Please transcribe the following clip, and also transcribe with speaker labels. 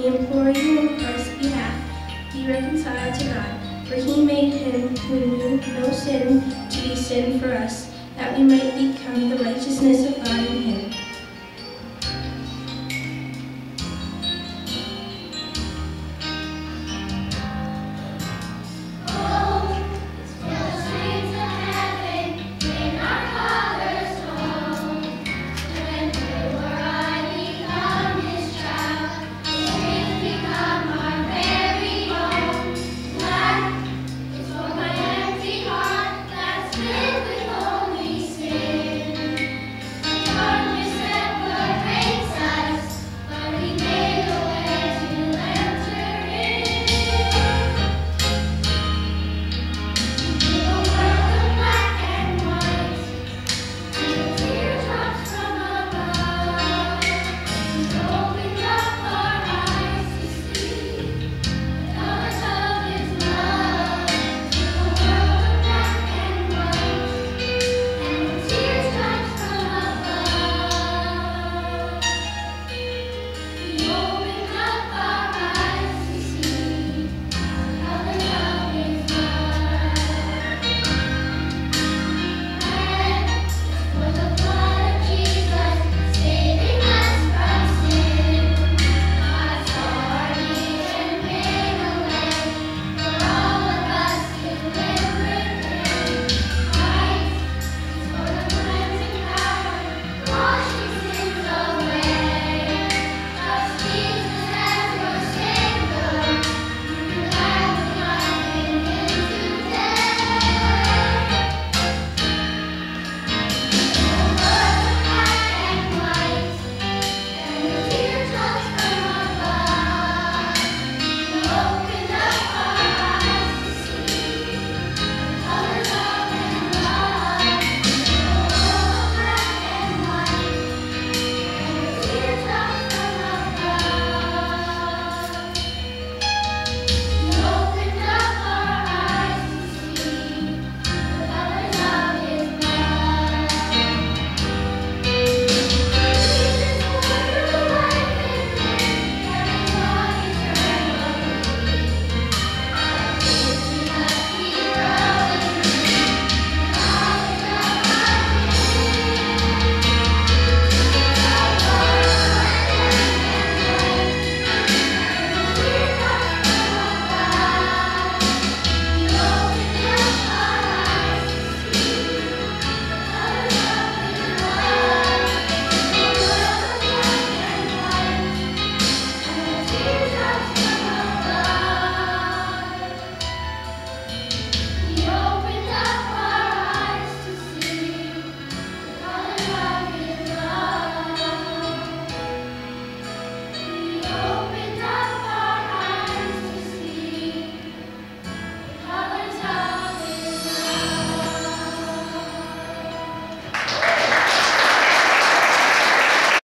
Speaker 1: we implore you on Christ's behalf, be reconciled to God. For he made him who knew no sin to be sin for us, that we might become the righteousness of God in him.